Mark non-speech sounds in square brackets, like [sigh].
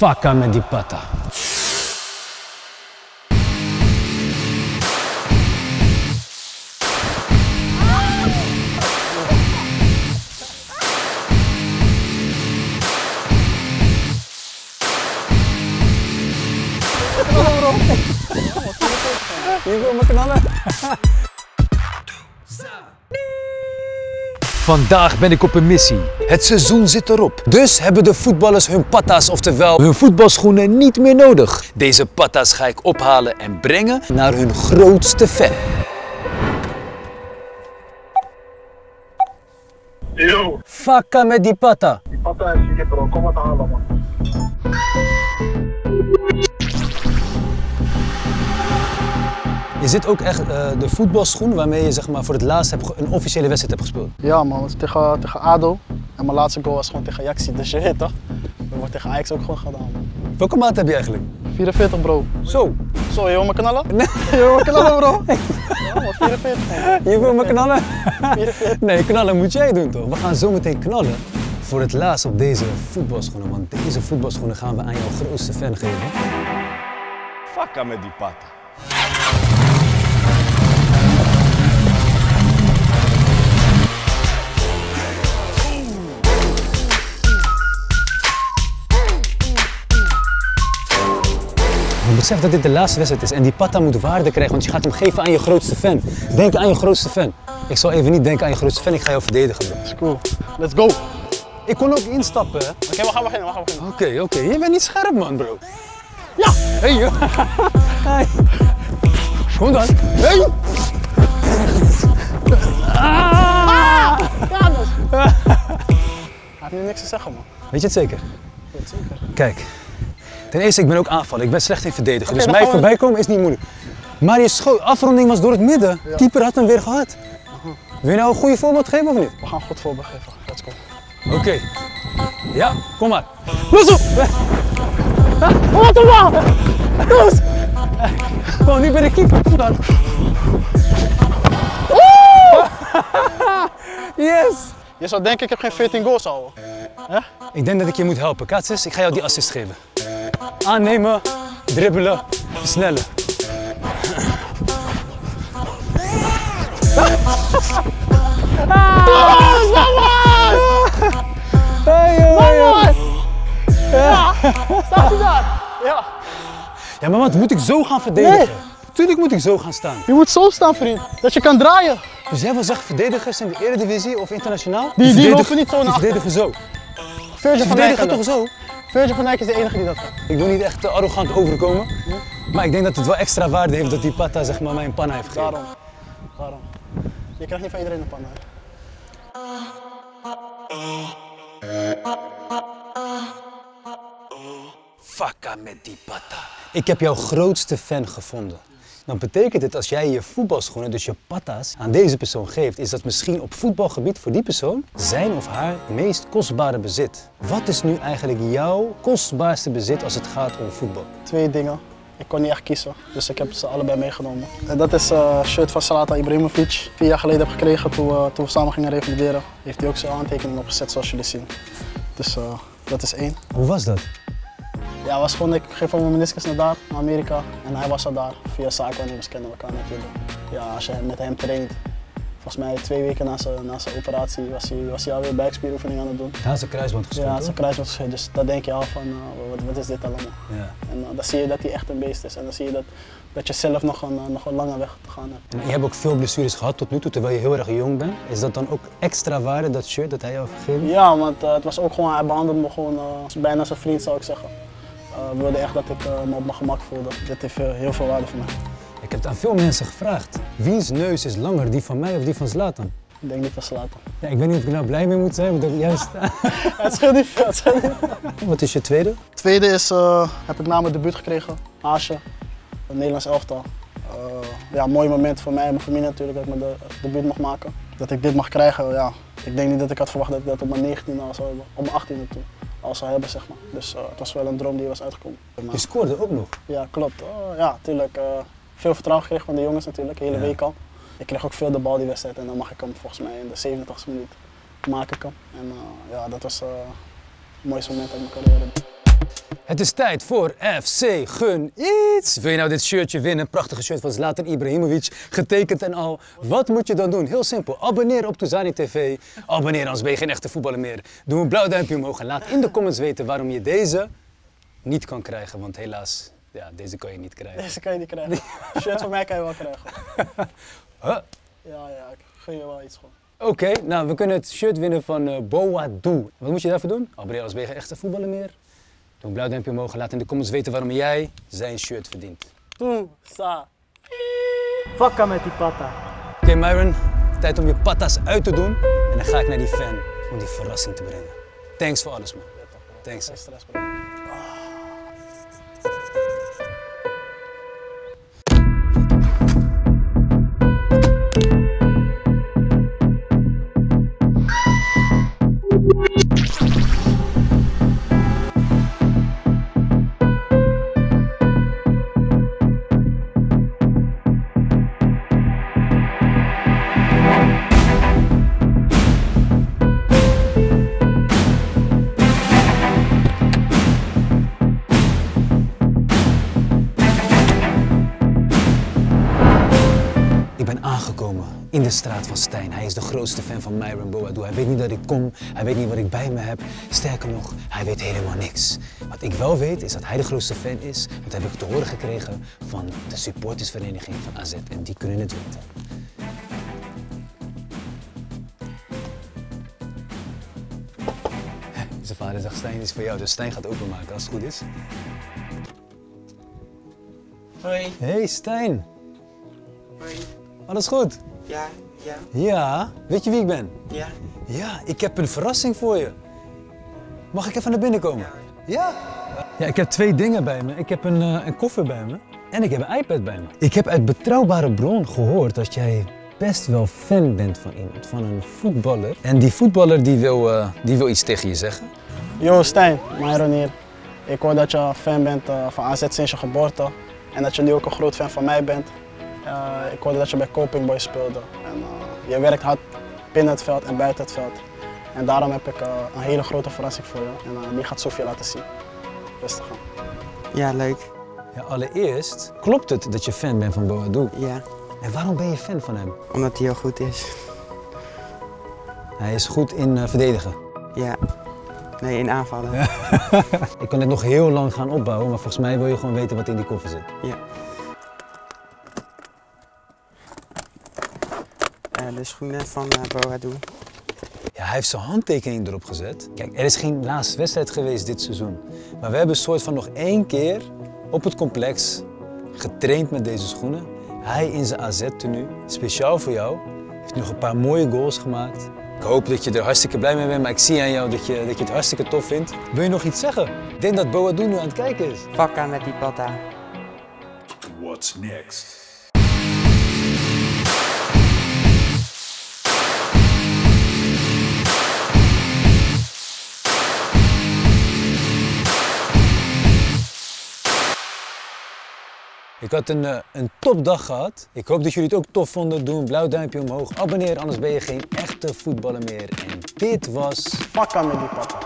Fakka met die patta. Je wil me [laughs] Vandaag ben ik op een missie. Het seizoen zit erop. Dus hebben de voetballers hun patta's, oftewel hun voetbalschoenen, niet meer nodig. Deze patta's ga ik ophalen en brengen naar hun grootste fan. Yo, Fakka met die patta. die papa is hier bro, kom wat halen man. Is dit ook echt eh, de voetbalschoen waarmee je zeg maar, voor het laatst hebt een officiële wedstrijd hebt gespeeld? Ja man, tegen, tegen ADO. En mijn laatste goal was gewoon tegen Ajax, dus je weet toch? Dat wordt tegen Ajax ook gewoon gedaan man. Welke maat heb je eigenlijk? 44 bro. Zo, Zo, je wil me knallen? Nee. Je wil me knallen bro? [laughs] Ja man, 44 man. je wil me knallen? 44. Nee, knallen moet jij doen toch? We gaan zo meteen knallen voor het laatst op deze voetbalschoenen. Want deze voetbalschoenen gaan we aan jouw grootste fan geven. Fakka met die patta. Besef dat dit de laatste wedstrijd is en die patta moet waarde krijgen, want je gaat hem geven aan je grootste fan. Denk aan je grootste fan. Ik zal even niet denken aan je grootste fan, ik ga jou verdedigen. bro. Is cool. Let's go. Oké, Ik kon ook instappen, hè? we gaan beginnen, we gaan beginnen. Oké, oké. Je bent niet scherp, man, bro. Ja! Hey, joh. Hey. Kom dan. Hey! Ja dus. [laughs] Hij heeft nu niks te zeggen man. Weet je het zeker? Weet zeker. Kijk, ten eerste, ik ben ook aanvallen. Ik ben slecht in verdedigen. dus mij voorbij komen is niet moeilijk. Maar je afronding was door het midden. Keeper had hem weer gehad. Wil je nou een goede voorbeeld geven of niet? We gaan goed voorbeeld geven. Let's go. Oké. Ja, kom maar. Los op! Wat een bal! Los! Gewoon nu bij de keeper. Kom dan. Yes! Je zou denken, ik heb geen 14 goals al. Ik denk dat ik je moet helpen. Katsis, ik ga jou die assist geven. Aannemen, dribbelen, versnellen. Hey, joh, joh. Staat hij daar? Ja. Ja, maar wat moet ik zo gaan verdedigen? Tuurlijk moet ik zo gaan staan. Je moet zo staan vriend, dat je kan draaien. Dus jij wil zeggen verdedigers in de Eredivisie of internationaal? Die- die lopen niet zo naar Die verdedigen zo. Verdedigen toch zo? Virgil van Dijk is de enige die dat kan. Ik wil niet echt te arrogant overkomen. Maar ik denk dat het wel extra waarde heeft dat die Pata zeg maar, mij een panna heeft gegeven. Daarom. Daarom. Je krijgt niet van iedereen een pan. hè. Fakka met die Pata. Ik heb jouw grootste fan gevonden. Dan betekent het als jij je voetbalschoenen, dus je patta's, aan deze persoon geeft, is dat misschien op voetbalgebied voor die persoon zijn of haar meest kostbare bezit. Wat is nu eigenlijk jouw kostbaarste bezit als het gaat om voetbal? Twee dingen. Ik kon niet echt kiezen, dus ik heb ze allebei meegenomen. En dat is eh, een shirt van Salata Ibrahimovic. Vier jaar geleden heb gekregen toen we, toen we samen gingen revalideren. Heeft hij ook zijn aantekening opgezet zoals jullie zien. Dus eh, dat is één. Hoe was dat? Ja, was gewoon, ik ging van mijn meniscus naar daar, naar Amerika. En hij was al daar, via zaakwaarnemers kennen we elkaar natuurlijk. Ja, als je met hem traint, volgens mij twee weken na zijn, na zijn operatie was hij, was hij alweer buikspieroefening aan het doen. Daar is een kruisband Ja, geschoten. zijn kruis was gescheurd, dus dan denk je al van, eh, wat, wat is dit allemaal? Ja. En eh, dan zie je dat hij echt een beest is en dan zie je dat, dat je zelf nog een, eh, nog een lange weg te gaan hebt. En je hebt ook veel blessures gehad tot nu toe, terwijl je heel erg jong bent. Is dat dan ook extra waarde, dat shirt dat hij jou heeft gegeven? Ja, want het was ook gewoon, hij behandelde me gewoon bijna een vriend zou ik zeggen. Eh wilde echt dat ik eh, me op mijn gemak voelde. Dit heeft heel, heel veel waarde voor mij. Ik heb het aan veel mensen gevraagd. Wiens neus is langer, die van mij of die van Zlatan? Ik denk niet van Slatan. Ja, ik weet niet of ik nou blij mee moet zijn, want ik juist... [laughs] het scheelt niet veel, het scheelt niet veel. Wat is je tweede? Tweede is, eh, heb ik na mijn debuut gekregen, Haasje, het Nederlands elftal. Eh, ja, een mooi moment voor mij en mijn familie natuurlijk dat ik mijn de, debuut mag maken. Dat ik dit mag krijgen, ja. Ik denk niet dat ik had verwacht dat ik dat op mijn 19e al zou hebben, op mijn 18e toen al zou hebben zeg maar. Dus eh, het was wel een droom die was uitgekomen. Maar- Je scoorde ook nog. ja, klopt. Oh, ja, natuurlijk. eh, veel vertrouwen gekregen van de jongens natuurlijk, de hele Ja. week al. Ik kreeg ook veel de bal die wedstrijd en dan mag ik hem volgens mij in de 87 e minuut maak ik hem. En eh, ja, dat was het mooiste moment uit mijn carrière. Het is tijd voor FC Gun Iets. Wil je nou dit shirtje winnen? Prachtige shirt van Zlatan Ibrahimovic, getekend en al. Wat moet je dan doen? Heel simpel. Abonneer op Toezani TV. Abonneer, anders ben je geen echte voetballer meer. Doe een blauw duimpje omhoog en laat in de comments weten waarom je deze niet kan krijgen. Want helaas, ja, deze kan je niet krijgen. Deze kan je niet krijgen. [laughs] Shirt van mij kan je wel krijgen. [laughs] Huh? Ja, ja, ik gun je wel iets gewoon. Oké, nou we kunnen het shirt winnen van eh Boadu. Wat moet je daarvoor doen? Abonneer als ben je geen echte voetballer meer. Doe een blauw duimpje omhoog en laat in de comments weten waarom jij zijn shirt verdient. Toe, sa. Fakka met die patta. Oké Myron, tijd om je patas uit te doen. En dan ga ik naar die fan om die verrassing te brengen. Thanks voor alles man. Thanks. Aangekomen in de straat van Stijn. Hij is de grootste fan van Myron Boadu. Hij weet niet dat ik kom, hij weet niet wat ik bij me heb. Sterker nog, hij weet helemaal niks. Wat ik wel weet is dat hij de grootste fan is. Dat heb ik te horen gekregen van de supportersvereniging van AZ. En die kunnen het weten. Zijn vader zegt Stijn is voor jou, dus Stijn gaat openmaken als het goed is. Hoi. Hey Stijn. Alles goed? Ja, ja, Ja, weet je wie ik ben? ja. Ja, ik heb een verrassing voor je. Mag ik even naar binnen komen? Ja? Ja, ik heb twee dingen bij me. Ik heb een, eh, een koffer bij me en ik heb een iPad bij me. Ik heb uit betrouwbare bron gehoord dat jij best wel fan bent van iemand, van een voetballer. En die voetballer die wil, eh, die wil iets tegen je zeggen. Yo Stijn, Myron hier. Ik hoor dat je fan bent eh, van AZ sinds je geboorte. En dat je nu ook een groot fan van mij bent. Eh, ik hoorde dat je bij Coping Boys speelde. En eh, je werkt hard binnen het veld en buiten het veld. En daarom heb ik eh, een hele grote verrassing voor je. En eh, die gaat Sofie laten zien. Rustig aan. Ja, leuk. Ja, allereerst, klopt het dat je fan bent van Boadu? Ja, En waarom ben je fan van hem? omdat hij heel goed is. Hij is goed in eh, verdedigen. Ja. Nee, in aanvallen. [laughs] Ik kan dit nog heel lang gaan opbouwen, maar volgens mij wil je gewoon weten wat in die koffer zit. Ja. De schoenen van uh, Boadu. Ja, hij heeft zijn handtekening erop gezet. Kijk, er is geen laatste wedstrijd geweest dit seizoen. Maar we hebben een soort van nog één keer op het complex getraind met deze schoenen. Hij in zijn AZ-tenue, speciaal voor jou, heeft nog een paar mooie goals gemaakt. Ik hoop dat je er hartstikke blij mee bent, maar ik zie aan jou dat je, dat je het hartstikke tof vindt. Wil je nog iets zeggen? Ik denk dat Boadu nu aan het kijken is. Fakka met die patta. What's next? Ik had een, eh, een topdag gehad. Ik hoop dat jullie het ook tof vonden. Doe een blauw duimpje omhoog. Abonneer, anders ben je geen echte voetballer meer. En dit was... Fakka met die papa.